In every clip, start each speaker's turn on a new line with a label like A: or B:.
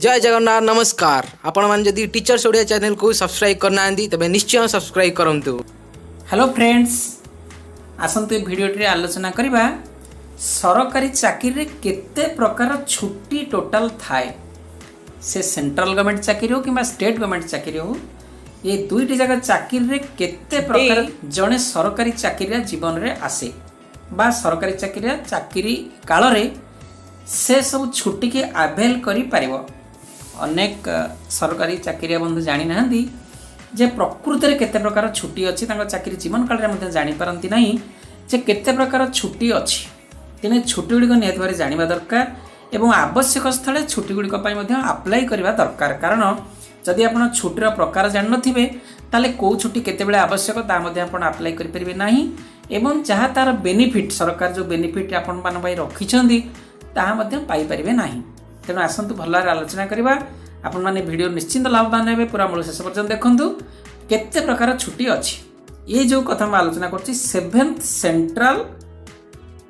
A: जय जगन्नाथ नमस्कार आपण मैंने टीचर्स ओडिया चैनल को सब्सक्राइब करना तेज निश्चय सब्सक्राइब
B: करूँ हेलो फ्रेंड्स आसतु भिडटे आलोचना करवा सरकारी चाकर में केते प्रकार छुट्टी टोटल थाए से सेंट्रल गवर्नमेंट चाकरी हो कि स्टेट गवर्नमेंट चाकरी हो ये दुईट जाक चाकरी केते प्रकार जड़े सरकारी चाकरिया जीवन में आसे बा सरकारी चाकरिया चाकरी काल से सब छुट्टी के आभेल करी पारिबो ଅନେକ ସରକାରୀ ଚାକିରିଆ ବନ୍ଧୁ ଜାଣିନାହାନ୍ତି ଯେ ପ୍ରକୃତରେ କେତେ ପ୍ରକାର ଛୁଟି ଅଛି ତାଙ୍କ ଚାକିରି ଜୀବନ କାଳରେ ମଧ୍ୟ ଜାଣିପାରନ୍ତି ନାହିଁ ଯେ କେତେ ପ୍ରକାର ଛୁଟି ଅଛି ତେଣୁ ଛୁଟି ଗୁଡ଼ିକ ନିହାତି ଭାବରେ ଜାଣିବା ଦରକାର ଏବଂ ଆବଶ୍ୟକ ସ୍ଥଳେ ଛୁଟି ଗୁଡ଼ିକ ପାଇଁ ମଧ୍ୟ ଆପ୍ଲାଏ କରିବା ଦରକାର କାରଣ ଯଦି ଆପଣ ଛୁଟିର ପ୍ରକାର ଜାଣିନଥିବେ ତାହେଲେ କେଉଁ ଛୁଟି କେତେବେଳେ ଆବଶ୍ୟକ ତାହା ମଧ୍ୟ ଆପଣ ଆପ୍ଲାଏ କରିପାରିବେ ନାହିଁ ଏବଂ ଯାହା ତା'ର ବେନିଫିଟ୍ ସରକାର ଯେଉଁ ବେନିଫିଟ୍ ଆପଣମାନଙ୍କ ପାଇଁ ରଖିଛନ୍ତି ତାହା ମଧ୍ୟ ପାଇପାରିବେ ନାହିଁ ତେଣୁ ଆସନ୍ତୁ ଭଲରେ ଆଲୋଚନା କରିବା ଆପଣମାନେ ଭିଡ଼ିଓ ନିଶ୍ଚିନ୍ତ ଲାଭବାନ ହେବେ ପୁରା ମୂଳ ଶେଷ ପର୍ଯ୍ୟନ୍ତ ଦେଖନ୍ତୁ କେତେ ପ୍ରକାର ଛୁଟି ଅଛି ଏ ଯେଉଁ କଥା ମୁଁ ଆଲୋଚନା କରୁଛି seventh central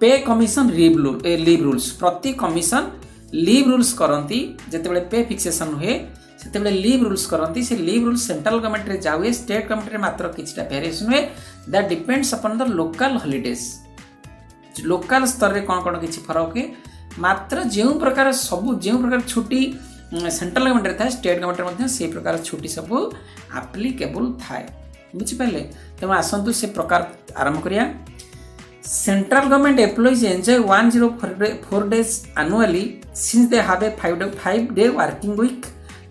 B: pay commission leave leave rules ପ୍ରତି କମିଶନ ଲିଭ୍ ରୁଲ୍ସ କରନ୍ତି ଯେତେବେଳେ ପେ ଫିକ୍ସେସନ୍ ହୁଏ ସେତେବେଳେ ଲିଭ୍ ରୁଲ୍ସ କରନ୍ତି ସେ ଲିଭ୍ ରୁଲ୍ସ ସେଣ୍ଟ୍ରାଲ ଗଭର୍ଣ୍ଣମେଣ୍ଟରେ ଯା ହୁଏ ଷ୍ଟେଟ୍ ଗଭର୍ଣ୍ଣମେଣ୍ଟରେ ମାତ୍ର କିଛିଟା ଭେରିଏସନ୍ ହୁଏ that depends upon the local holidays local ସ୍ତରରେ କ'ଣ କ'ଣ କିଛି ଫରକ ହୁଏ ମାତ୍ର ଯେଉଁ ପ୍ରକାର ସବୁ ଯେଉଁ ପ୍ରକାର ଛୁଟି सेंट्रल गवर्नमेंट थाए स्टेट गवर्नमेंट से प्रकार छुट्टी सब आप्लिकेबल थाए बुझिपारे तेणु आसतु से प्रकार आरंभ करा central government employees enjoy one zero four days annually since they have a five day five day working week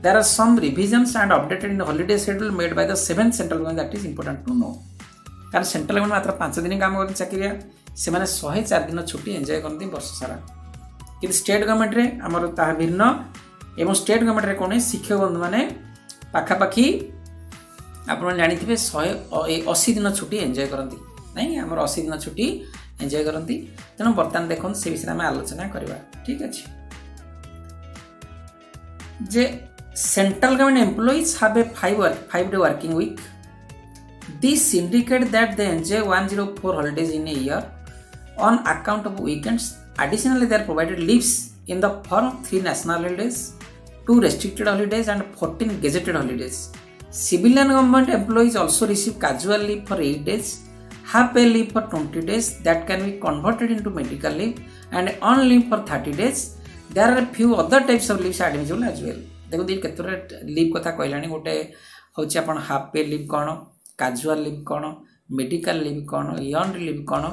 B: there are some revisions and updated in the holiday schedule made by the seventh central government that is important to know কারণ central government মাত্র পাঁচ দিন কাম করতে চাকরিয়া সেমানে শহে চার দিন ছুটি enjoy করতে বর্ষ সারা কিন্তু স্টেট গভর্নমেন্টরে আমার তাহা ভিন্ন ଏବଂ ଷ୍ଟେଟ୍ ଗଭର୍ଣ୍ଣମେଣ୍ଟରେ କ'ଣ ହୁଏ ଶିକ୍ଷକ ବନ୍ଧୁମାନେ ପାଖାପାଖି ଆପଣମାନେ ଜାଣିଥିବେ ଶହେ ଅଶୀ ଦିନ ଛୁଟି ଏନ୍ଜୟ କରନ୍ତି ନାଇଁ ଆମର ଅଶୀ ଦିନ ଛୁଟି ଏନ୍ଜୟ କରନ୍ତି ତେଣୁ ବର୍ତ୍ତମାନ ଦେଖନ୍ତୁ ସେ ବିଷୟରେ ଆମେ ଆଲୋଚନା କରିବା ଠିକ୍ ଅଛି ଯେ central government employees have a five five day working week This indicate that they enjoy 104 holidays in a year on account of weekends. Additionally, they are provided leaves in the form of three national holidays two restricted holidays and 14 gazetted holidays. Civilian government employees also receive casual leave for 8 days, half pay leave for 20 days that can be converted into medical leave and on leave for 30 days. There are a few other types of leaves admissible as well. ଦେଖନ୍ତୁ ଏଇ କେତେଗୁଡ଼ା leave କଥା କହିଲାଣି ଗୋଟେ ହେଉଛି ଆପଣ half pay leave କ'ଣ casual leave କ'ଣ ମେଡ଼ିକାଲ ଲିଭ୍ କ'ଣ ଲଣ୍ଡ୍ରି ଲିଭ୍ କ'ଣ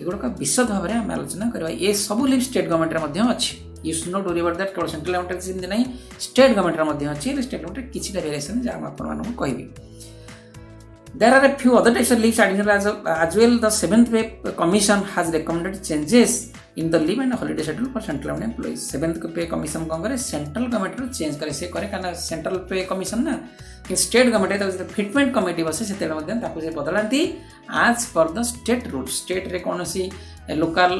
B: ଏଗୁଡ଼ାକ ବିଶଦ ଭାବରେ ଆମେ ଆଲୋଚନା କରିବା ଏସବୁ ଲିଭ୍ ଷ୍ଟେଟ୍ ଗଭର୍ଣ୍ଣମେଣ୍ଟରେ ମଧ୍ୟ ଅଛି you should not worry about that କେବଳ ସେଣ୍ଟ୍ରାଲ୍ ଗଭର୍ଣ୍ଣମେଣ୍ଟ ଟ୍ୟାକ୍ସ ଯେମିତି ନାହିଁ ଷ୍ଟେଟ୍ ଗଭର୍ଣ୍ଣମେଣ୍ଟର ମଧ୍ୟ ଅଛି ହେଲେ ଷ୍ଟେଟ୍ ଗଭର୍ଣ୍ଣମେଣ୍ଟରେ କିଛିଟା ଭେରିଏସନ୍ ଯାହା ମୁଁ ଆପଣମାନଙ୍କୁ କହିବି There are a few other tax leaves additional as, as well. The seventh pay commission has recommended changes in the leave and holiday schedule for central government employees. Seventh pay commission कौन करे central committee रू change करे से करे कारण central pay commission ना in state committee तो fitment committee बसे सेତେବେଳେ ମଧ୍ୟ ତାକୁ ସେ ବଦଳାନ୍ତି as per the state rule ଷ୍ଟେଟ୍ରେ କୌଣସି ଲୋକାଲ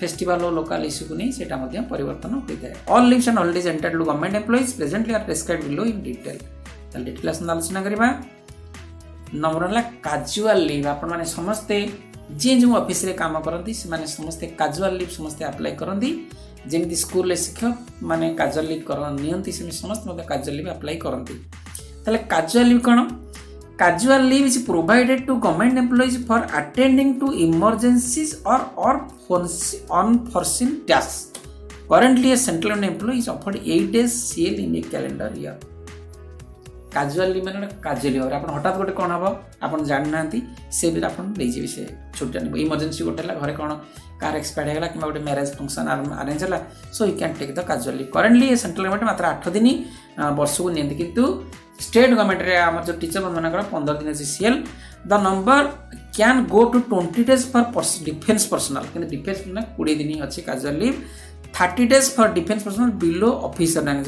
B: ଫେଷ୍ଟିଭାଲ ଓ ଲୋକାଲ ଇସ୍ୟୁକୁ ନେଇ ସେଇଟା ମଧ୍ୟ ପରିବର୍ତ୍ତନ ହୋଇଥାଏ all leaves and holidays entered government employees presently are prescribe below in detail ତାହେଲେ ଡିଟେଲ୍ ଆସନ୍ତୁ ଆଲୋଚନା କରିବା ନମ୍ବର ହେଲା କାଜୁଆଲ୍ ଲିଭ୍ ଆପଣମାନେ ସମସ୍ତେ ଯିଏ ଯେଉଁ ଅଫିସରେ କାମ କରନ୍ତି ସେମାନେ ସମସ୍ତେ କାଜୁଆଲ୍ ଲିଭ୍ ସମସ୍ତେ ଆପ୍ଲାଏ କରନ୍ତି ଯେମିତି ସ୍କୁଲରେ ଶିକ୍ଷକମାନେ କାଜୁଆଲ୍ ଲିଭ୍ ନିଅନ୍ତି ସେମିତି ସମସ୍ତେ ମଧ୍ୟ କାଜୁଆଲ୍ ଲିଭ୍ ଆପ୍ଲାଏ କରନ୍ତି ତାହେଲେ କାଜୁଆଲ୍ ଲିଭ୍ କ'ଣ casual leave is provided to government employees for attending to emergencies or or unforeseen tax Currently, a central employee is offered 8 days CL in a calendar year. Casual leave ମାନେ ଗୋଟେ casually ଭାବରେ ଆପଣ ହଠାତ୍ ଗୋଟେ କ'ଣ ହେବ ଆପଣ ଜାଣିନାହାନ୍ତି ସେ ବି ଆପଣ ନେଇଯିବେ ସେ ଛୁଟିଟା ଆଣିବ ଇମର୍ଜେନ୍ସି ଗୋଟେ ହେଲା ଘରେ କ'ଣ କାର୍ ଏକ୍ସପାୟାର୍ଡ ହେଇଗଲା କିମ୍ବା ଗୋଟେ ମ୍ୟାରେଜ୍ ଫଙ୍କସନ୍ ଆରେଞ୍ଜ ହେଲା so you can take the casual leave currently central government ମାତ୍ର ଆଠ ଦିନ ବର୍ଷକୁ ନିଅନ୍ତି କିନ୍ତୁ ଷ୍ଟେଟ୍ ଗଭର୍ଣ୍ଣମେଣ୍ଟରେ ଆମର ଯେଉଁ ଟିଚର୍ ମାନଙ୍କର ପନ୍ଦର ଦିନ ଅଛି CL the number can go to twenty days for defence personal କିନ୍ତୁ ଡିଫେନ୍ସ ପର୍ସନାଲ୍ କୋଡ଼ିଏ ଦିନ ଅଛି casual leave thirty days for defence personal below officer rank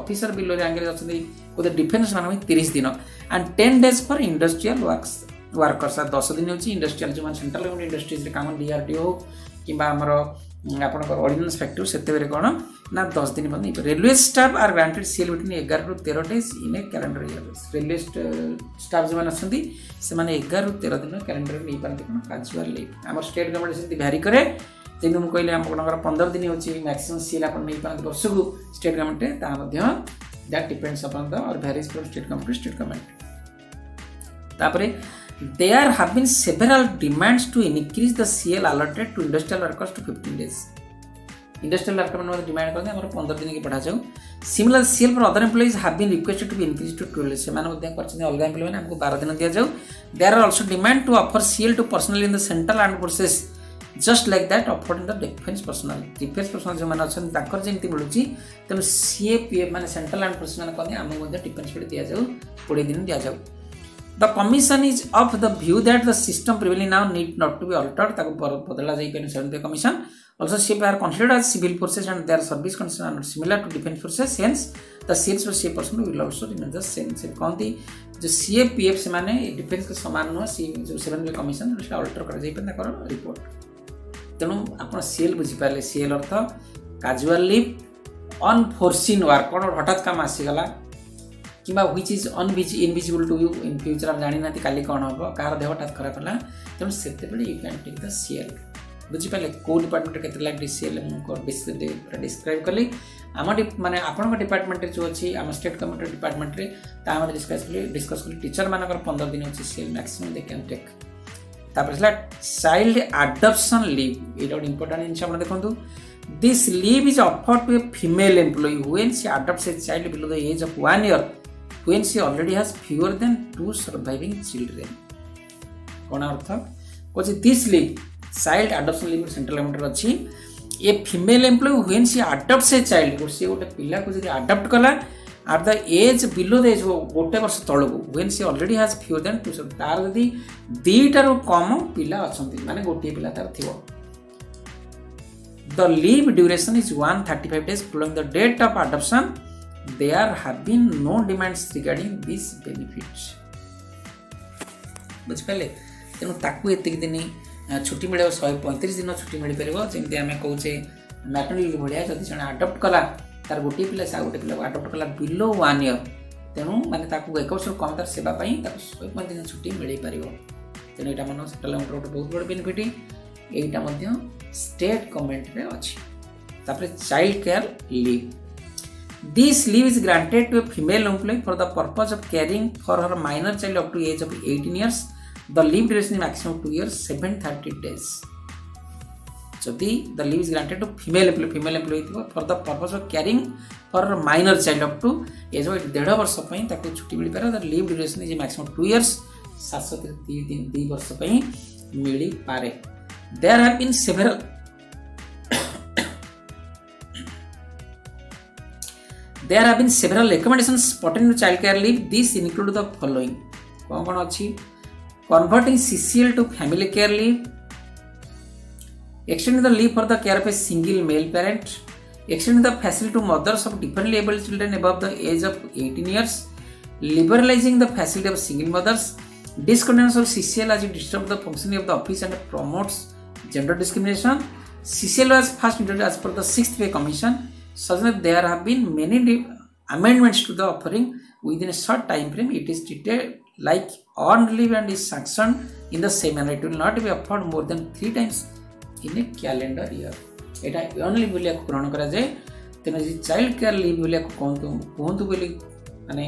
B: officer below র্যাঙ্করে ଅଛନ୍ତି ଗୋଟେ ଡିଫେନ୍ସ ମାନଙ୍କ ତିରିଶ ଦିନ and ten days for industrial works workers ଦଶ ଦିନ ହେଉଛି ଇଣ୍ଡଷ୍ଟ୍ରିଆଲ ଯେଉଁମାନେ ସେଣ୍ଟ୍ରାଲ ଗଭର୍ଣ୍ଣମେଣ୍ଟ ଇଣ୍ଡଷ୍ଟ୍ରିଜରେ କାମ ଡିଆର୍ଡିଓ ହେଉ କିମ୍ବା ଆମର ଆପଣଙ୍କର ଅର୍ଡିନାନ୍ସ ଫ୍ୟାକ୍ଟ୍ରି ସେତେବେଳେ କ'ଣ ନା ଦଶ ଦିନ ମଧ୍ୟ ନେଇପାରିବେ railway staff are granted CL between ଏଗାରରୁ ତେର days in a calendar year railway staff ଯେଉଁମାନେ ଅଛନ୍ତି ସେମାନେ ଏଗାରରୁ ତେର ଦିନ କ୍ୟାଲେଣ୍ଡରରେ ନେଇପାରନ୍ତି କ'ଣ କାଜୁଆଲ ଲିଭ୍ ଆମର ଷ୍ଟେଟ୍ ଗଭର୍ଣ୍ଣମେଣ୍ଟ ସେମିତି ଭ୍ୟାରି କରେ ଯେମିତି ମୁଁ କହିଲି ଆପଣଙ୍କର ପନ୍ଦର ଦିନ ହେଉଛି ମ୍ୟାକ୍ସିମମ୍ ସିଏଲ୍ ଆପଣ ନେଇପାରନ୍ତି ବର୍ଷକୁ ଷ୍ଟେଟ୍ ଗଭର୍ଣ୍ଣମେଣ୍ଟ ତାହା ମଧ୍ୟ that depends upon the or varies from state government to state government ତାପରେ they are have been several demands to increase the CL allotted to industrial workers to fifteen days industrial ୱାର୍କର୍ମାନେ ମଧ୍ୟ demand କରନ୍ତି ଆମର ପନ୍ଦର ଦିନକି ପଠାଯାଉ similar CL for other employees have been requested to be increase to twelve ସେମାନେ ମଧ୍ୟ କରିଛନ୍ତି ଅଲଗା ଏମ୍ପ୍ଲଇମାନେ ଆମକୁ ବାର ଦିନ ଦିଆଯାଉ they are also demand to offer CL to personal in the central arm forces just like that offered in the defence personal defence personal ଯେଉଁମାନେ ଅଛନ୍ତି ତାଙ୍କର ଯେମିତି ମିଳୁଛି ତେଣୁ ସିଏ ପି ଏଫ୍ ମାନେ ସେଣ୍ଟ୍ରାଲ ଆଣ୍ଡ ପର୍ସନାଲ କହନ୍ତି ଆମକୁ ମଧ୍ୟ ଡିଫେନ୍ସ ପେଡ଼ ଦିଆଯାଉ କୋଡ଼ିଏ ଦିନ ଦିଆଯାଉ the commission is of the view that the system ପ୍ରିଭେଲି now need not to be altered ତାକୁ ବଦଳା ଯାଇପାରିବ seven pay commission also C A are considered as civil forces and their service condition and similar to defence forces hence the CAPFs C A person will also remain the same ସେ କହନ୍ତି ଯେ C A P F ସେମାନେ defence ସମାନ ନୁହଁ ସିଏ ଯେଉଁ seven pay commission ସେଟା alter କରାଯାଇପାରେ ତାଙ୍କର ରିପୋର୍ଟ ତେଣୁ ଆପଣ ସିଏଲ୍ ବୁଝିପାରିଲେ ସିଏଲ୍ ଅର୍ଥ କାଜୁଆଲ୍ ଲିଭ୍ ଅନଫୋର୍ସିନ୍ ୱାର୍କ କ'ଣ ହଠାତ୍ କାମ ଆସିଗଲା କିମ୍ବା which is ଅନଭିଜି invisible to you in future ଆମେ ଜାଣିନାହାନ୍ତି କାଲି କ'ଣ ହେବ କାହାର ଦେହ ହଠାତ୍ ଖରାପ ହେଲା ତେଣୁ ସେତେବେଳେ you can take the CL ବୁଝିପାରିଲେ କେଉଁ ଡିପାର୍ଟମେଣ୍ଟରେ କେତେ ଲାଗି ସିଏଲ୍ ମୁଁ ଡିସ୍କ୍ରାଇବ୍ କଲି ଆମ ମାନେ ଆପଣଙ୍କ ଡିପାର୍ଟମେଣ୍ଟରେ ଯେଉଁ ଅଛି ଆମ ଷ୍ଟେଟ୍ କମିଟି ଡିପାର୍ଟମେଣ୍ଟରେ ତାହା ଆମେ ଡିସ୍କସ୍ କଲି ଡିସ୍କସ୍ କଲି ଟିଚର୍ମାନଙ୍କର ପନ୍ଦର ଦିନ ଅଛି CL maximum they can take ତାପରେ ଥିଲା ଚାଇଲ୍ଡ ଆଡପ୍ସନ୍ ଲିଭ୍ ଏଇଟା ଗୋଟେ ଇମ୍ପୋର୍ଟାଣ୍ଟ ଜିନିଷ ଆପଣ ଦେଖନ୍ତୁ this leave is offer to a female employee when she adopt a child below the age of one year when she already has fewer than two surviving children କ'ଣ ଅର୍ଥ କହୁଛି this leave child adoption leave central ଗଭର୍ଣ୍ଣମେଣ୍ଟରେ ଅଛି a female employee when she adopt a child ସେ ଗୋଟେ ପିଲାକୁ ଯଦି adopt କଲା at the age below the age ଗୋଟେ ବର୍ଷ ତଳକୁ when she already has few than tuition ତା'ର ଯଦି ଦୁଇଟାରୁ କମ୍ ପିଲା ଅଛନ୍ତି ମାନେ ଗୋଟିଏ ପିଲା ତା'ର ଥିବ the leave duration is one thirty five days following the date of adoption there have been no demands regarding these benefits ବୁଝିପାରିଲେ ତେଣୁ ତାକୁ ଏତିକି ଦିନ ଛୁଟି ମିଳିବ ଶହେ ପଇଁତିରିଶ ଦିନ ଛୁଟି ମିଳିପାରିବ ଯେମିତି ଆମେ କହୁଛେ ମ୍ୟାଟର୍ନିଟି ଭଳିଆ ଯଦି ଜଣେ ଆଡପ୍ଟ କଲା तार गोटे पिला से गोटे पिला आडप्ट कला बिलो वन इयर तेणु मैंने एक बर्ष कम तरह सेवाई शहे छुट्टी मिल पार तेनालीराम सेटलमेंट गोटे बहुत बड़े बेनिफिट यही स्टेट गवर्नमेंट में अच्छी child care leave this leave is granted to a female employee for the purpose of caring for her minor child of to age of eighteen years the leave duration maximum two years seven thirty days যদি the leave is granted to female employee female employee ଥିବ for the purpose of caring for minor child up to age of ଦେଢ଼ ବର୍ଷ ପାଇଁ ତାକୁ ଛୁଟି ମିଳିପାରେ ତାର leave duration is maximum two years ସାତଶହ ଦୁଇ ବର୍ଷ ପାଇଁ ମିଳିପାରେ there have been several there have been several recommendations pertain to child care leave this include the following କ'ଣ କ'ଣ ଅଛି converting CCL to family care leave extend the leave for the care of a single male parent. extend the facility to mothers of differently abled children above the age of 18 years. Liberalizing the facility of single mothers. Discontinuance of CCL as it disturbs the functioning of the office and promotes gender discrimination. CCL was first introduced as per the 6th Pay Commission, such that there have been many amendments to the offering within a short time frame. It is treated like on leave and is sanctioned in the same manner. It will not be offered more than three times in a calendar year ଏଇଟା only ବୋଲି ଆକୁ ଗ୍ରହଣ କରାଯାଏ ତେଣୁ ଯଦି child care leave ବୋଲି ଆକୁ କୁହନ୍ତୁ କୁହନ୍ତୁ ବୋଲି ମାନେ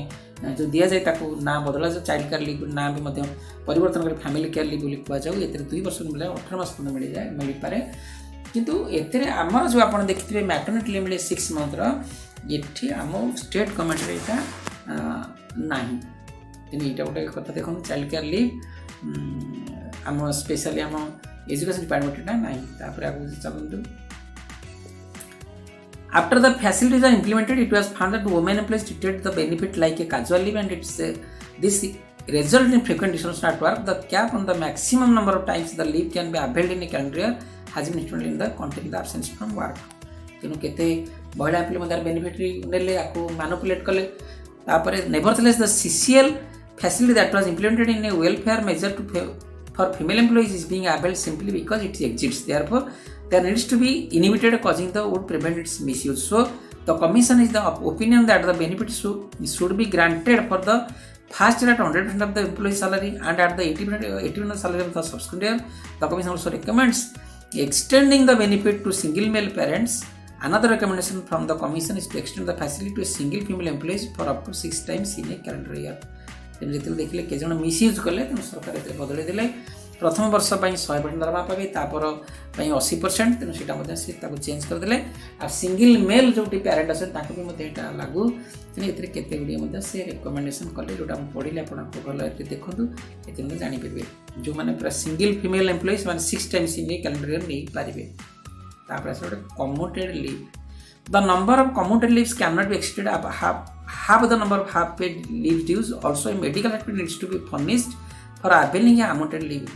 B: ଯେଉଁ ଦିଆଯାଏ ତାକୁ ନାଁ ବଦଳାଯାଏ ଚାଇଲ୍ଡ କେୟାର ଲିଭ୍ ନାଁ ବି ମଧ୍ୟ ପରିବର୍ତ୍ତନ କରି ଫ୍ୟାମିଲି କେୟାର ଲିଭ୍ ବୋଲି କୁହାଯାଉ ଏଥିରେ ଦୁଇ ବର୍ଷରୁ ମିଳେ ଅଠର ମାସ ପର୍ଯ୍ୟନ୍ତ ମିଳିଯାଏ ମିଳିପାରେ କିନ୍ତୁ ଏଥିରେ ଆମର ଯେଉଁ ଆପଣ ଦେଖିଥିବେ ମ୍ୟାଟର୍ନିଟି ଲିଭ୍ ମିଳେ ସିକ୍ସ ମନ୍ଥର ଏଠି ଆମ ଷ୍ଟେଟ୍ ଗଭର୍ଣ୍ଣମେଣ୍ଟରେ ଏଇଟା ନାହିଁ ତେଣୁ ଏଇଟା ଗୋଟେ କଥା ଦେଖନ୍ତୁ ଚାଇଲ୍ଡ କେୟାର ଲିଭ୍ ଆମ ସ୍ପେଶାଲି ଆମ एजुकेशन डिपार्टमेंट ना तापर आगे चलतु After the facilities are implemented, it was found that women employees treated the benefit like a casual leave and it's uh, this result in frequent disruptions at work. The cap on the maximum number of times the leave can be availed in a calendar year has been instrumented in the content the absence from work. ତେଣୁ କେତେ ମହିଳା employ ମଧ୍ୟ benefit ନେଲେ ଆକୁ ମାନପୁଲେଟ୍ କଲେ ତାପରେ nevertheless the CCL facility that was implemented in a welfare measure to for female employees is being upheld simply because it exists. Therefore, there needs to be inhibited causing the would prevent its misuse. So, the commission is the opinion that the benefit should, should be granted for the first year at 100% of the employee salary and at the 80% 80% salary of the subsequent year. The commission also recommends extending the benefit to single male parents Another recommendation from the Commission is to extend the facility to single female employees for up to six times in a calendar year. ତେଣୁ ଯେତେବେଳେ ଦେଖିଲେ କେହି ଜଣ misuse କଲେ ତେଣୁ ସରକାର ଏଥିରେ ବଦଳେଇ ଦେଲେ ପ୍ରଥମ ବର୍ଷ ପାଇଁ ଶହେ ପରସେଣ୍ଟ ଦରମା ପାଇବେ ତାପର ପାଇଁ ଅଶୀ ପରସେଣ୍ଟ ତେଣୁ ସେଇଟା ମଧ୍ୟ ସେ ତାକୁ ଚେଞ୍ଜ କରିଦେଲେ ଆଉ ସିଙ୍ଗିଲ୍ ମେଲ୍ ଯେଉଁଠି ପ୍ୟାରେଣ୍ଟ ଅଛନ୍ତି ତାଙ୍କୁ ବି ମଧ୍ୟ ଏଇଟା ଲାଗୁ ତେଣୁ ଏଥିରେ କେତେ ଗୁଡ଼ିଏ ମଧ୍ୟ ସେ ରେକମେଣ୍ଡେସନ୍ କଲେ ଯେଉଁଟା ମୁଁ ପଢ଼ିଲେ ଆପଣଙ୍କୁ ଭଲ ଏଥିରେ ଦେଖନ୍ତୁ ଏଥିରେ ମୁଁ ଜାଣିପାରିବେ ଯେଉଁମାନେ ପୁରା ସିଙ୍ଗିଲ୍ ଫିମେଲ୍ ଏମ୍ପ୍ଲୟି ସେମାନେ ସିକ୍ସ ଟାଇମ୍ ସି ନେଇ ନେଇପାରିବେ ତାପରେ ଆସିଲା ଗୋଟେ କମୋଟେଡ଼ The number of commuted leaves cannot be exceeded half, half the number of half paid leave dues. Also, a medical certificate needs to be furnished for availing a commuted leave.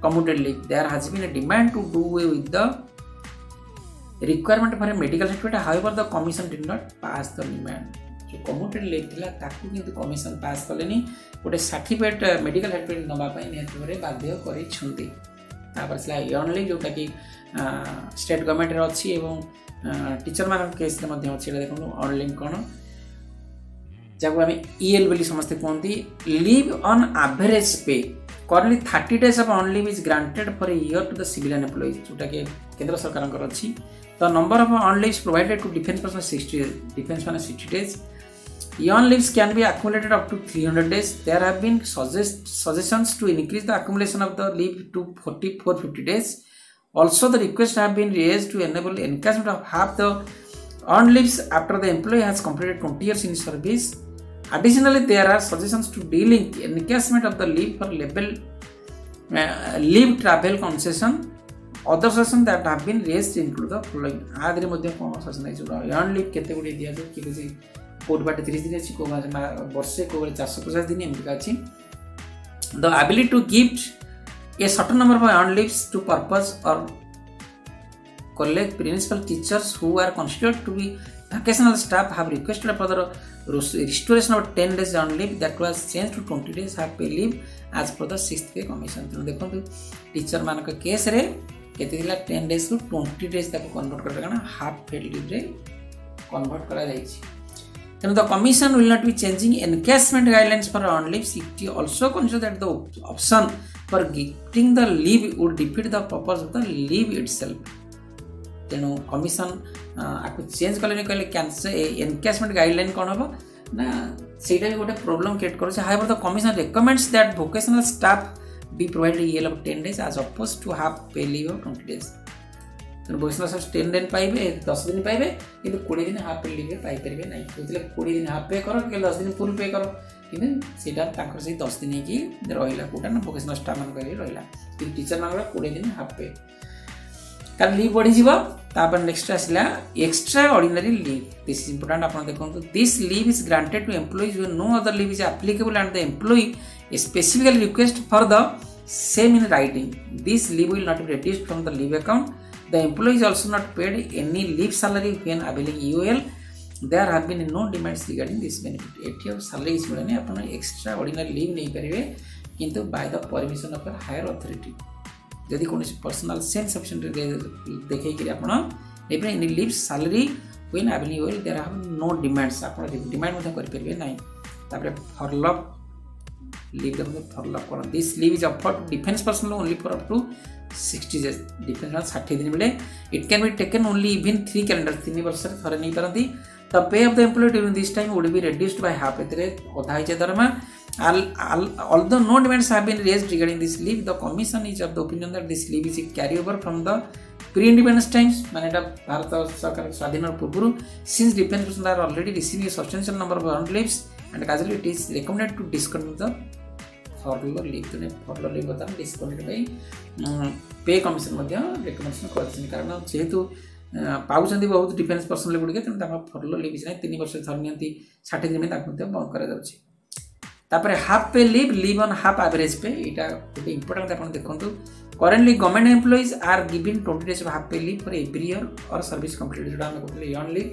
B: Commuted leave. There has been a demand to do away with the requirement for a medical certificate. However, the commission did not pass the demand. जो कम्युटेड live ଥିଲା ତାକୁ କିନ୍ତୁ commission pass କଲେନି ଗୋଟେ certificate medical certificate ନେବା ପାଇଁ ନିହାତି ଭାବରେ ବାଧ୍ୟ କରେଇଛନ୍ତି ତାପରେ ଥିଲା ୟର୍ନଲି ଯେଉଁଟାକି ଷ୍ଟେଟ୍ ଗଭର୍ଣ୍ଣମେଣ୍ଟରେ ଅଛି ଏବଂ ಟೀಚರ್ ಮ್ಯಾನ್ ಕೇಸ್ರೆ ମଧ୍ୟ ଅଛି ଏଇଟା ଦେଖନ୍ତୁ ଅନ୍ଲିଙ୍କ୍ କ'ଣ ଯାହାକୁ ଆମେ ଇଏଲ୍ ବୋଲି ସମସ୍ତେ କୁହନ୍ତି leave on average pay currently thirty days of earn leave is granted for year to the civilian employees ଯେଉଁଟାକି କେନ୍ଦ୍ର ସରକାରଙ୍କର ଅଛି the number of earn leaves provided to defence person sixty defence ମାନେ sixty days Yarn leaves can be accumulated up to 300 days. There have been suggest, suggestions to increase the accumulation of the leaf to 40, 450 days. Also, the request have been raised to enable encashment of half the earned leaves after the employee has completed 20 years in service. Additionally, there are suggestions to delink encashment of the leave for label, uh, leave travel concession. Other suggestions that have been raised include the following. ଆଦିରେ ମଧ୍ୟ କ'ଣ suggestion ହେଇଛି ଏର୍ଣ୍ଣ leave କେତେ ଗୁଡ଼ିଏ ଦିଆଯାଉ କିଏ କହୁଛି କେଉଁଠି ବାଟେ ତିରିଶ ଦିନ ଅଛି କେଉଁ ବର୍ଷେ କେଉଁ ଚାରିଶହ ପଚାଶ ଦିନ ଏମିତିକା ଅଛି the ability to gift A certain number of aunt leaves to purpose or college principal teachers who are considered to be vocational staff have requested for the restoration of 10 days on leave that was changed to 20 days half pay leave as per the 6th pay commission ତେଣୁ ଦେଖନ୍ତୁ teacher ମାନଙ୍କ କେସ୍ରେ କେତେ ଥିଲା ten ଡେଜ୍ରୁ twenty days ତାକୁ convert କରିବା କାରଣ ହାଫ୍ ପେଡ୍ ଲିଭ୍ରେ କନଭର୍ଟ କରାଯାଇଛି ତେଣୁ the commission will not be changing encashment guidelines for earn leaves it also consider that the option for getting the leave would defeat the purpose of the leave itself. ତେଣୁ commission ଆକୁ change କଲେନି କହିଲେ ଏନକ୍ୟାଚମେଣ୍ଟ guideline କ'ଣ ହେବ ନା ସେଇଟା ବି ଗୋଟେ problem create କରୁଛି however the commission recommends that vocational staff be provided a EL of 10 days as opposed to half pay leave of 20 days. तेनाली बस टेन दिन पाइबे दस दिन पाए कि कोड़े दिन हाफ पे लिखे पारे ना बोलते कोड़े दिन हाफ पे कर कि दस दिन फुल पे कर कि दस दिन कि रहा कौटा ना भोकेशनल स्टाफ मान कर रहा टीचर मान कोड़े दिन हाफ पे तर लिव बढ़ीज नेक्ट आसा extra ordinary leave this important आप देखते this leave is granted to employees no other leave is applicable and the employee specifically request for the same in write this leave will not reduce from the leave account The employees also not paid any leave salary when availing UL. There have been no demands regarding this benefit. ATO salary is given upon extraordinary leave into by the permission of a higher authority. যদি কোনোবা personal change অপচন দেখিকি আপোনাৰ এই leave salary win আবেলি well there have no demands আপোনাৰ demand কৰিপাৰিব নাই তাৰপৰা for love leave them with thorough love current. This leave is offered to defense personnel only for up to 60 days. Defense personnel 60 दिन मिले. It can be taken only even three calendars. तीन वर्ष से थोड़े नहीं परंतु The pay of the employee during this time would be reduced by half. इतने होता ही चेतरमा. Although no demands have been raised regarding this leave, the commission is of the opinion that this leave is a carryover from the pre independence times ମାନେ ଏଇଟା ଭାରତ ସରକାର ସ୍ୱାଧୀନର ପୂର୍ବରୁ since defence person are already receiving substantial number of on leaves and casually it is recommended to discontinue the furlough leave ଜଣେ furlough leave ବର୍ତ୍ତମାନ discontinue ପାଇଁ pay commission ମଧ୍ୟ ରେକମେଣ୍ଡେସନ କରିଛନ୍ତି କାରଣ ଯେହେତୁ ପାଉଛନ୍ତି ବହୁତ ଡିଫେନ୍ସ ପର୍ସନାଲ ଗୁଡ଼ିକ ତେଣୁ ତାଙ୍କ ଫର୍ଲୋ ଲିଭ୍ ନାହିଁ ତିନି ବର୍ଷ ଥରେ ନିଅନ୍ତି ଷାଠିଏ ଦିନ ତାକୁ ମଧ୍ୟ ବନ୍ଦ କରାଯାଉଛି ତାପରେ half pay leave leave on half average pay ଏଇଟା ଗୋଟେ ଇମ୍ପୋର୍ଟାଣ୍ଟ ଆପଣ ଦେଖନ୍ତୁ currently government employees are giving twenty days half pay leave for every year or service complete ଯେଉଁଟା ଆମେ କହୁଥିଲେ ୟନ୍ ଲିଭ୍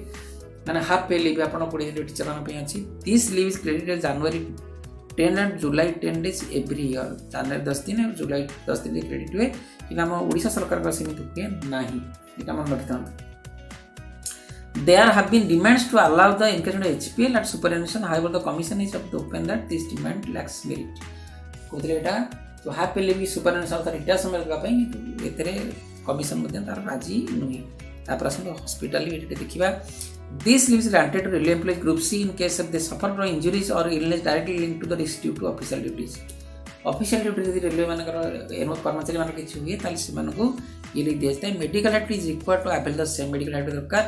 B: ମାନେ ହାଫ୍ ପେ ଲିଭ୍ ଆପଣ କୋଡ଼ିଏ ଦିନ ଟିଚର୍ମାନଙ୍କ ପାଇଁ ଅଛି this leave is credit January ten and July ten days every year January दस दिन जुलाइ दस दिन क्रेडिट हुए कि आम ओडा सरकार हुए ना ये रखि था they are have been demands to allow the encashment HPL and superannuation however the commission is of the that this demand lacks merit कहते तो हाफ हेल्ले भी सुपर एनिशन अर्थात रिटायर समय देखापी कमिशन तार राजी नुहे तप हस्पिटा भी देखा This leaves related to railway employees group C in case if they suffer from injuries or illness directly linked to the risk due to official duties. Official duty ଯଦି ରେଲୱେ ମାନଙ୍କର ଏନୋ କର୍ମଚାରୀ ମାନଙ୍କର କିଛି ହୁଏ ତାହେଲେ ସେମାନଙ୍କୁ ଇଏ ଲିଭ୍ ଦିଆଯାଇଥାଏ medical act is required to avail the same medical act ଦରକାର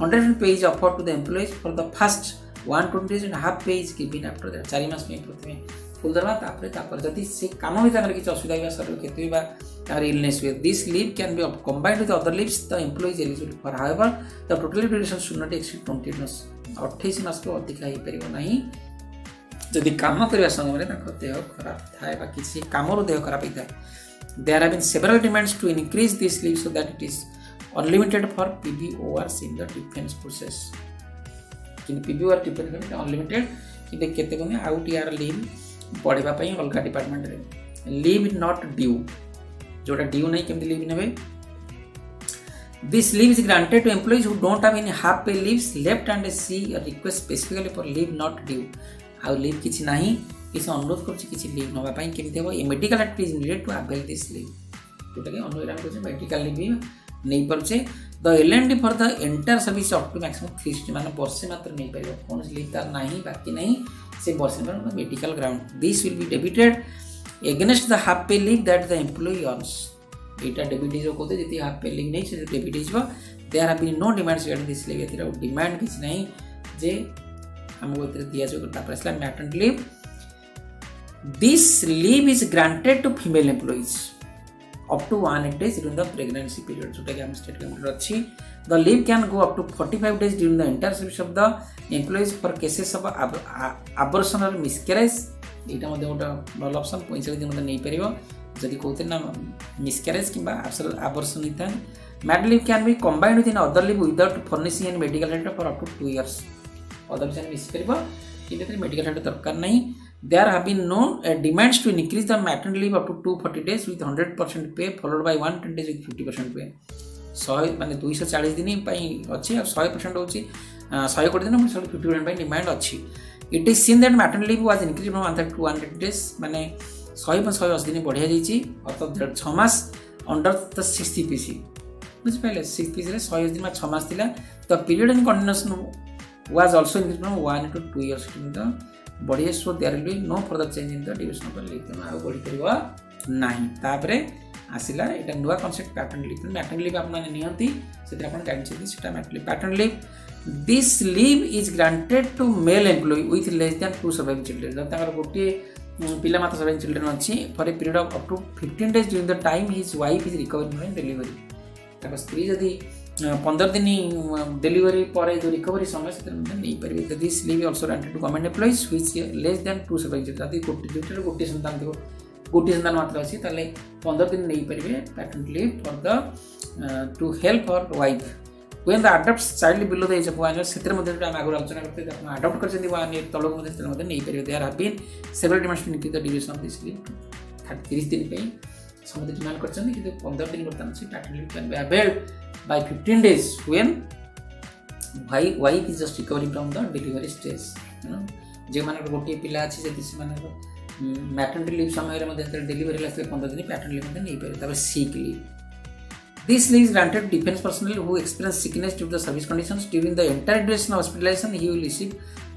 B: hundred pays offer to the employees for the first one twenty days and half pays given after that ଚାରି ମାସ ପାଇଁ ପ୍ରଥମେ ଫୁଲ୍ ଦେବା ତାପରେ ତାପରେ ଯଦି ସେ କାମ ବି ତାଙ୍କର କିଛି ଅସୁବିଧା ହେବା ଶରୀର କ୍ଷତି ହେବା or illness where this leave can be combined with other leaves the employee is eligible for however the total duration should not exceed 28 months 28 ମାସରୁ ଅଧିକା ହେଇପାରିବ ନାହିଁ ଯଦି କାମ କରିବା ସମୟରେ ତାଙ୍କ ଦେହ ଖରାପ ଥାଏ ବା କିଛି କାମରୁ ଦେହ ଖରାପ ହେଇଥାଏ there have been several demands to increase this leave so that it is unlimited for P B O R in the defence process କିନ୍ତୁ P B O R defence unlimited କିନ୍ତୁ କେତେ କମି out year leave ଲିଭ୍ ବଢ଼େଇବା ପାଇଁ ଅଲଗା ଡିପାର୍ଟମେଣ୍ଟରେ leave not due ଯୋଉଟା ଡ୍ୟୁ ନାହିଁ କେମିତି ଲିଭ୍ ନେବେ This leave is granted to employees who don't have any half pay leaves left and see a request specifically for leave not due. ଆଉ leave କିଛି ନାହିଁ କିଛି ଅନୁରୋଧ କରୁଛି କିଛି ଲିଭ୍ ନେବା ପାଇଁ କେମିତି ହେବ a medical act is needed to avail this leave ଯେଉଁଟାକି ଅନୁରୋଧ ଆମେ କରୁଛେ medical leave ନେଇପାରୁଛେ the L N D for the entire service up to maximum three ମାନେ ବର୍ଷେ ମାତ୍ର ନେଇପାରିବ କୌଣସି ଲିଭ୍ ତାର ନାହିଁ ବାକି ନାହିଁ ସେ ବର୍ଷେ medical ground this will be debited against the half pay leave that the employee earns এটা ডেবিট হিসেবে করতে যদি হাফ পে লিঙ্ক নেই সেটা ডেবিট হিসেবে there have been no demand regarding this leave এতে ডিমান্ড কিছু নাই যে ଆମକୁ ଏଥିରେ ଦିଆଯିବ ତାପରେ ଆସିଲା maternity leave this leave is granted to female employees up to one eight days during the pregnancy period ଯେଉଁଟାକି ଆମ ଷ୍ଟେଟ୍ ଗଭର୍ଣ୍ଣମେଣ୍ଟରେ ଅଛି the leave can go up to forty five days during the entire service of the employees for cases of abortion or miscarriage ଏଇଟା ମଧ୍ୟ ଗୋଟେ ଭଲ option ପଇଁଚାଳିଶ ଦିନ ମଧ୍ୟ ନେଇପାରିବ ଯଦି କହୁଥିଲେ ନା ମିସକ୍ୟାରେଜ୍ କିମ୍ବା ଆବର୍ଷଣ ହେଇଥାଏ mad leave can be combined with in other leave without furnishing and medical health for up to two years other leave ମିଶିପାରିବ କିନ୍ତୁ ଏଥିରେ ମେଡ଼ିକାଲ ହେଲ୍ଥ ଦରକାର ନାହିଁ there have been no uh, demands to increase the maternity leave up to 240 days with 100% pay followed by 110 days fifty percent pay ଶହେ ମାନେ ଦୁଇଶହ ଚାଳିଶ ଦିନ ପାଇଁ ଅଛି ଆଉ ଶହେ ପରସେଣ୍ଟ ହେଉଛି ଶହେ କୋଡ଼ିଏ ଦିନ ଫିଫ୍ଟି ପରସେଣ୍ଟ ପାଇଁ ଡିମାଣ୍ଡ ଅଛି it is seen that maternity leave was increase from under to hundred days মানে ଶହେ ପା ଶହେ ଅଶୀ ଦିନ ବଢ଼ିଆ ଯାଇଛି ଅର୍ଥାତ୍ ଛଅ ମାସ under the six P C ବୁଝିପାରିଲେ ସିକ୍ସ ପିସିରେ ଶହେ ଦିନ ବା ଛଅ ମାସ ଥିଲା the period in continuation was also increase from one to two years ପର୍ଯ୍ୟନ୍ତ ବଢ଼ିଆ so there be no further change in the division of leave ତେଣୁ ଆଉ ବଢ଼ିପାରିବ ନାହିଁ ତାପରେ ଆସିଲା ଏଇଟା ନୂଆ କନସେପ୍ଟ ପ୍ୟାଟର୍ନ ଲିଭ୍ ତେଣୁ ମ୍ୟାଟର୍ନ ଲିଭ୍ ଆପଣମାନେ ନିଅନ୍ତି ସେଥିରେ ଆପଣ ଜାଣିଛନ୍ତି ସେଇଟା maternity leave paternity leave this leave is granted to male employee with less than two surviving children ତାଙ୍କର ଗୋଟିଏ ପିଲା ମାତ୍ର ସର୍ଭାଇଭିଂ ଚିଲ୍ଡ୍ରେନ୍ ଅଛି for a period of up to fifteen days during the time his wife is recovery from delivery ତାଙ୍କ ସ୍ତ୍ରୀ ଯଦି ପନ୍ଦର ଦିନ ଡେଲିଭରି ପରେ ଯେଉଁ ରିକଭରି ସମୟ ସେଥିରେ ମଧ୍ୟ ନେଇପାରିବେ ଯଦି leave also granted to government employees which less than two surviving children ଯଦି ଗୋଟେ ଯେଉଁଟାରେ ଗୋଟିଏ ସନ୍ତାନ ଥିବ ଗୋଟିଏ ସନ୍ତାନ ମାତ୍ର ଅଛି ତାହେଲେ ପନ୍ଦର ଦିନ ନେଇପାରିବେ paternity leave for the to help for wife when the adopts child below the age of ସେଥିରେ ମଧ୍ୟ ଆମେ ଆଗରୁ ଆଲୋଚନା କରିଥିଲେ ଆପଣ ଆଡପ୍ଟ କରିଛନ୍ତି ୱାନ୍ ଇୟର୍ ତଳକୁ ମଧ୍ୟ ସେଥିରେ ମଧ୍ୟ ନେଇପାରିବେ there have been several demand in the duration of this leave thirty ତିରିଶ ଦିନ ପାଇଁ ସମସ୍ତେ ଡିମାଣ୍ଡ କରିଛନ୍ତି କିନ୍ତୁ ପନ୍ଦର ଦିନ ବର୍ତ୍ତମାନ ଅଛି Tata leave can be availed by fifteen days when by wife is just recovery from the delivery stage ଯେଉଁମାନଙ୍କର ଗୋଟିଏ ପିଲା ଅଛି ଯଦି ସେମାନଙ୍କର ମ୍ୟାଟର୍ନିଟି ଲିଭ୍ ସମୟରେ ମଧ୍ୟ ଯେତେବେଳେ ଡେଲିଭରି ହେଲା ସେତେବେଳେ ପନ୍ଦର ଦିନ ପ୍ୟାଟର୍ନ ଲିଭ୍ ମଧ୍ୟ ନେଇପାରିବେ ତାପରେ sick leave This leave is granted defense personnel who experience sickness due to service conditions during the entire duration of hospitalization. He will receive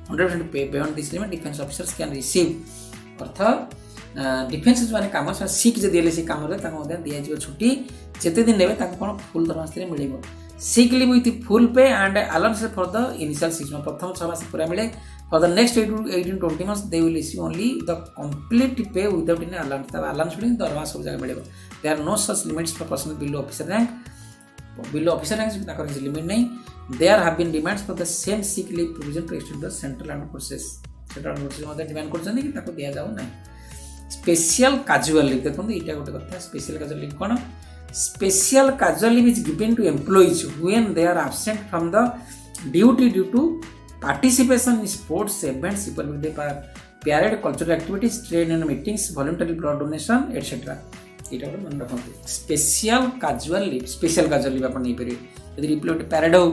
B: 100% pay beyond this limit. Defense officers can receive. अर्थात ডিফেন্সেস মানে কাম সে sick যে দিলে সেই কামরে তাকে মধ্যে দিয়াযিব ছুটি যেতে দিন নেবে তাকে কোন ফুল দরমাস্তিরে মিলিব sick leave with full pay and allowance for the initial six month প্রথম ছ মাস পুরা মিলে for the next eight eighteen twenty months they will receive only the complete pay without any allowance তা আলাউন্স মিলিং দরমা সব জায়গায় মিলিব there no no limits limits for below below officer below below officer ତାଙ୍କର କିଛି ଲିମିଟ୍ ନାହିଁ there have been demands for the same sick leave provision to extend the central and process central and process ମଧ୍ୟ demand କରୁଛନ୍ତି କି ତାକୁ ଦିଆଯାଉ ନାହିଁ special casual leave ଦେଖନ୍ତୁ ଏଇଟା ଗୋଟେ କଥା ସ୍ପେସିଆଲ୍ କାଜୁଆଲ ଲିଭ୍ କ'ଣ special casual leave is given to employees when they are absent from the duty due to participation in sports events people will be parade cultural activities trade and meetings voluntary blood এটা ଗୋଟେ ମନେ ରଖନ୍ତୁ special casual leave special casual leave ଆପଣ ନେଇପାରିବେ ଯଦି ରିପ୍ଲେ ଗୋଟେ parade ହଉ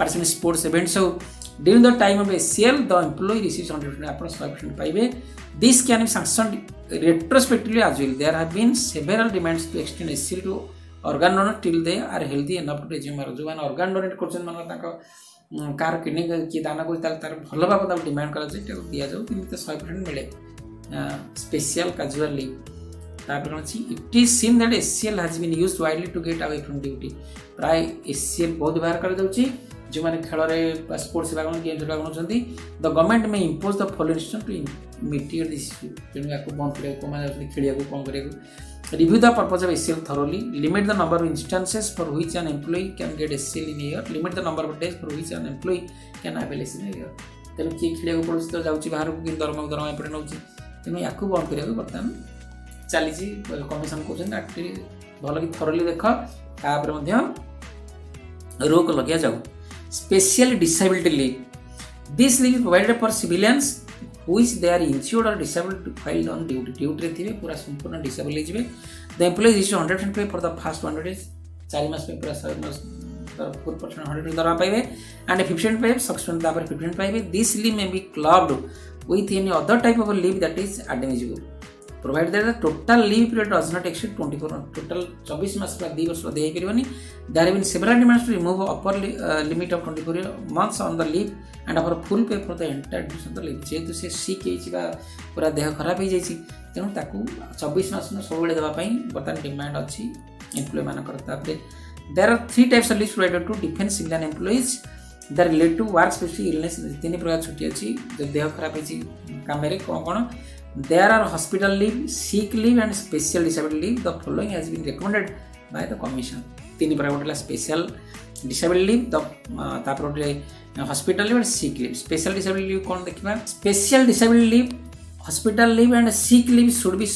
B: ପାର୍ଟିସିପେଟ୍ ସ୍ପୋର୍ଟସ୍ ଇଭେଣ୍ଟସ୍ ହଉ during the time of ACL the employee receives hundred percent ଆପଣ ଶହେ ପରସେଣ୍ଟ ପାଇବେ this can be sanction retrospectively as well. There have been several demands to extend SCL to organ donor till they are healthy enough to resume marriage. ଯେଉଁମାନେ organ donate କରୁଛନ୍ତି ମାନେ ତାଙ୍କ କାହାର kidney କିଏ ଦାନ କରୁଛି ତାହେଲେ ତାର ଭଲ ଭାବେ ତାକୁ ଡିମାଣ୍ଡ କରାଯାଉଛି ତାକୁ ଦିଆଯାଉ କେମିତି ଶହେ ପରସେଣ୍ଟ ମିଳେ ସ୍ପେଶିଆଲ କାଜୁଆଲ ଲିଭ୍ তারপরে হচ্ছে EFT seem that SCL has been used widely to get away from duty ପ୍ରାୟ ଏସିଏଲ୍ ବହୁତ ବ୍ୟବହାର କରାଯାଉଛି ଯେଉଁମାନେ ଖେଳରେ ସ୍ପୋର୍ଟସ୍ ସେବା ଗେମ୍ ସେବା କରୁଛନ୍ତି the government may impose the follow institute to mitigate this issue ତେଣୁ ୟାକୁ ବନ୍ଦ କରିବାକୁ କମା ଯାଉଛନ୍ତି ଖେଳିବାକୁ କ'ଣ କରିବାକୁ review the purpose of SCL thoroughly limit the number of instances for which an employee can get SCL in year limit the number of days for which an employee can avail SCL in year ତେଣୁ କିଏ ଖେଳିବାକୁ ପଡ଼ୁଛି ତ ଯାଉଛି ବାହାରକୁ କିନ୍ତୁ ଦରମା ଦରମା ଏପଟେ ନେଉଛି ତେଣୁ ୟାକୁ ବନ୍ଦ କରିବାକୁ ବର୍ତ୍ତମାନ ଚାଲିଛି କମିଶନ କହୁଛନ୍ତି ଆକ୍ଟି ଭଲକି ଥରଲି ଦେଖ ତାପରେ ମଧ୍ୟ ରୋକ ଲଗାଯାଉ special disability leave this leave provided for civilians which they are insured or disability file on duty ଡ୍ୟୁଟିରେ ଥିବେ ପୁରା ସମ୍ପୂର୍ଣ୍ଣ ଡିସାବିଲ୍ ହେଇଯିବେ the employees is hundred pay for the first hundred days ଚାରି ମାସ ପାଇଁ ପୁରା ଚାରି ମାସ ଫୋର୍ ପରସେଣ୍ଟ ହଣ୍ଡ୍ରେଡ଼ ଦରମା ପାଇବେ ଆଣ୍ଡ ଫିଫ୍ଟିନ୍ ପାଇବେ ସକ୍ସପେଣ୍ଡ ତାପରେ ଫିଫ୍ଟିନ୍ ପାଇବେ this leave may be clubbed with any other type of leave that is admissible provide that total leave period does not exceed twenty four total ଚବିଶ ମାସ ବା ଦୁଇ ବର୍ଷ ମଧ୍ୟ ହେଇପାରିବନି there been several demands to remove upper limit of twenty four months on the leave and offer full pay for the entire duration the leave ଯେହେତୁ ସେ ସିକ୍ ହେଇଛି ବା ପୁରା ଦେହ ଖରାପ ହେଇଯାଇଛି ତେଣୁ ତାକୁ ଚବିଶ ମାସ ସବୁବେଳେ ଦେବା ପାଇଁ ବର୍ତ୍ତମାନ ଡିମାଣ୍ଡ ଅଛି ଏମ୍ପ୍ଲୟମାନଙ୍କର ତାପରେ there are three types of leave provided to defence civilian employees the relate to work specific illness ତିନି ପ୍ରକାର ଛୁଟି ଅଛି ଯଦି ଦେହ ଖରାପ ହେଇଛି କାମରେ କ'ଣ କ'ଣ There are hospital leave, sick leave, and special disability leave. The following has been recommended by the commission. ତିନି ପ୍ରକାର ଗୋଟେ ହେଲା ସ୍ପେଶାଲ ଡିସାବିଲିଟି ଲିଭ୍ ତାପରେ ଗୋଟେ hospital leave and sick leave special disability leave କ'ଣ ଦେଖିବା special disability leave hospital leave and sick leave should be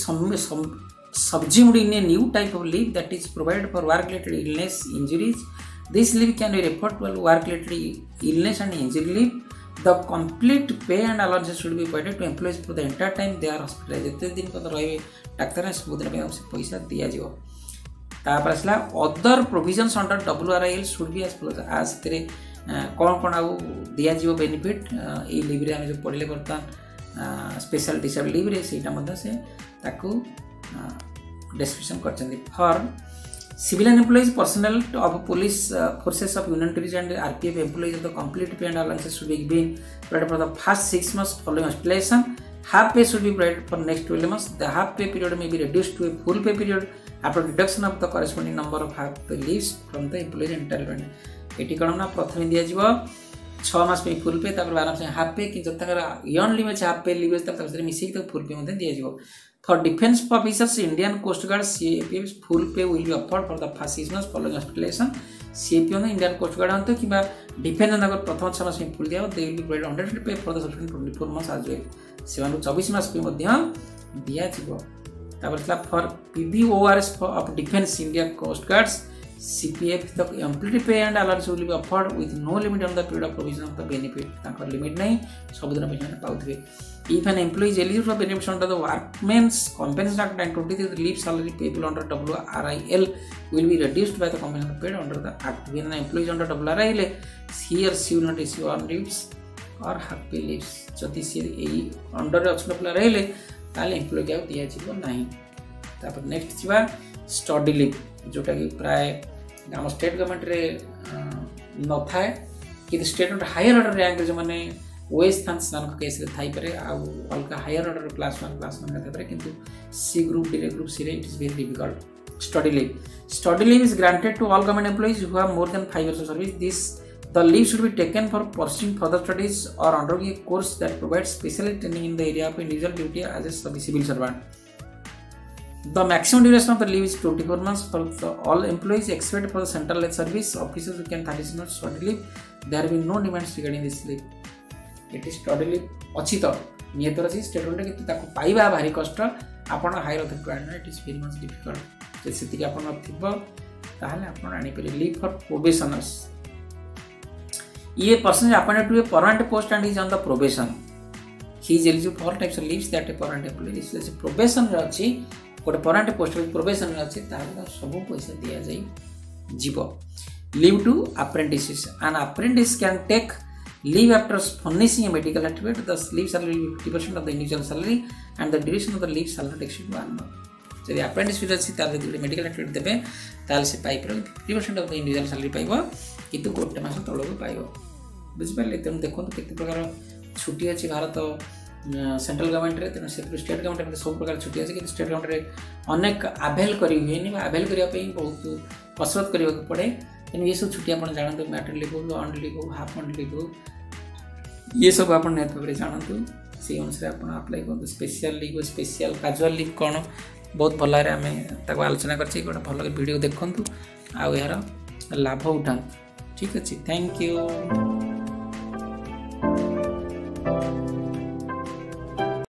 B: subsumed in a new type of leave that is provided for work-related illness, injuries. This leave can be referred to as work-related illness and injury leave. The complete pay and allowances should be provided to employees for the entire time they are hospitalized. ଯେତେ ଦିନ ପର୍ଯ୍ୟନ୍ତ ରହିବେ ଡାକ୍ତର ସବୁଦିନ ପାଇଁ ସେ ପଇସା ଦିଆଯିବ ତାପରେ ଆସିଲା other provisions under W R I L should be as a ସେଥିରେ କ'ଣ କ'ଣ ଆଉ ଦିଆଯିବ ବେନିଫିଟ୍ ଏଇ ଲିଭ୍ରେ ଆମେ ଯେଉଁ ପଢ଼ିଲେ ବର୍ତ୍ତମାନ ସ୍ପେଶାଲ ଡିସାବଲ୍ ଲିଭ୍ରେ ସେଇଟା ମଧ୍ୟ ସେ ତାକୁ ଡେସ୍କ୍ରିପସନ୍ କରିଛନ୍ତି for Civilian employees, personnel of police uh, forces of Union Territory and RPF employees of the complete pay and allowances should be given provided for the first six months following hospitalization. Half pay should be provided for next 12 months. The half pay period may be reduced to a full pay period after deduction of the corresponding number of half pay leaves from the employee's entitlement. ଏଠି କ'ଣ ନା ପ୍ରଥମେ ଦିଆଯିବ ଛଅ ମାସ ପାଇଁ ଫୁଲ୍ pay ତାପରେ ବାର ମାସ ପାଇଁ ହାଫ୍ ପେ କି ଯଦି ତାଙ୍କର early match half pay leaves ତାକୁ ତା ଭିତରେ ମିଶିକି ତାକୁ ଫୁଲ୍ ପେ ମଧ୍ୟ ଦିଆଯିବ for defence officers Indian coast guard C CAP full pay will be afford for the fascism following hospitalisation CAP हम इंडियन कोस्ट गार्ड हूँ कि डिफेन्स प्रथम छः मस फुल दिया they will be hundred pay for दिन ट्वेंटी फोर मंथ आज से चौबीस मस pay दिजाव for PORs of defence India Coast Guard CPF तक एम्प्लीट pay and allowances will be with no limit on the period of provision the benefit तक limit नहीं सब दिन पैसा पाते हैं If an employee is eligible for benefits under the Workmen's Compensation Act 1923, the leave salary payable under WRIL will be reduced by the compensation paid under the Act. When an employee is under WRIL, he or she will not receive earned leaves or happy leaves. ଯଦି ସିଏ ଏଇ ଅଣ୍ଡରରେ ଅଛନ୍ତି ପିଲା ରହିଲେ ତାହେଲେ employ କାହାକୁ ଦିଆଯିବ ନାହିଁ ତାପରେ ନେକ୍ସଟ ଯିବା ଷ୍ଟଡି ଲିଭ୍ ଯେଉଁଟାକି ପ୍ରାୟ ଆମ ଷ୍ଟେଟ୍ ଗଭର୍ଣ୍ଣମେଣ୍ଟରେ ନଥାଏ କିନ୍ତୁ ଷ୍ଟେଟ୍ ଗୋଟେ ହାଇଅର୍ ଅର୍ଡ଼ର ର୍ୟାଙ୍କରେ ଯେଉଁମାନେ ओएस थान सेना केस थे अलग higher order class one class one कि C group D group C it is very difficult study leave study leave is granted to all government employees who are more than five years of service this the leave should be taken for pursuing further studies or under a course that provide special training in the area of individual duty as a civil servant the maximum duration of the leave is twenty four months for all employees expect for the central life service officers can thirty six study leave there are no demands regarding this leave ଏଠି study leave ଅଛି ତ ନିହାତର ଅଛି statement କିନ୍ତୁ ତାକୁ ପାଇବା ଭାରି କଷ୍ଟ ଆପଣ higher requirement it is very much difficult ଯଦି ସେତିକି ଆପଣ ଥିବ ତାହେଲେ ଆପଣ ଆଣିପାରିବେ ଲିଭ୍ ଫର୍ ପ୍ରୋବେସନର୍ସ ये person is appointed to a permanent post and is on the probation he is eligible for types of leaves that a permanent employee is probation रे अछि ଗୋଟେ ପରମାନେଣ୍ଟ ପୋଷ୍ଟ ପ୍ରୋବେସନ୍ ଅଛି ତାହେଲେ ସବୁ ପଇସା ଦିଆଯାଇ ଯିବ leave to apprentices and apprentice can take Leave after furnishing a medical certificate, the leave salary will be 50% of the individual salary and the duration of the leave salary takes to one month. ଯଦି ଆପ୍ରେଣ୍ଟିସ୍ପିଟ୍ ଅଛି ତାହେଲେ ଯଦି ଗୋଟେ medical activity ଦେବେ ତାହେଲେ ସେ ପାଇପାରିବ fifty percent of the individual salary ପାଇବ କିନ୍ତୁ ଗୋଟେ ମାସ ତଳକୁ ପାଇବ ବୁଝିପାରିଲେ ତେଣୁ ଦେଖନ୍ତୁ କେତେ ପ୍ରକାର ଛୁଟି ଅଛି ଭାରତ ସେଣ୍ଟ୍ରାଲ ଗଭର୍ଣ୍ଣମେଣ୍ଟରେ ତେଣୁ ସେଥିରୁ ଷ୍ଟେଟ୍ ଗଭର୍ଣ୍ଣମେଣ୍ଟ ମଧ୍ୟ ସବୁ ପ୍ରକାର ଛୁଟି ଅଛି କିନ୍ତୁ ଷ୍ଟେଟ୍ ଗଭର୍ଣ୍ଣମେଣ୍ଟରେ ଅନେକ ଆଭେଲ୍ କରି ହୁଏନି ବା ଆଭେଲ୍ କରିବା ପାଇଁ ବହୁତ କସରତ କରିବାକୁ ପଡ଼େ यानी ये सब छुट्टियाँ अपन जानतु मैटर लिखो लंड लिखो हाफ मंड लिखो ये सब आप जानतु से अनुसार आप आप्लाय करूँ स्पेशल लिख स्पेशल काजुआल लिख कौन बहुत भल आम आलोचना करछे गोटे भल भिड देखु आउ लाभ उठा ठीक अच्छे थैंक यू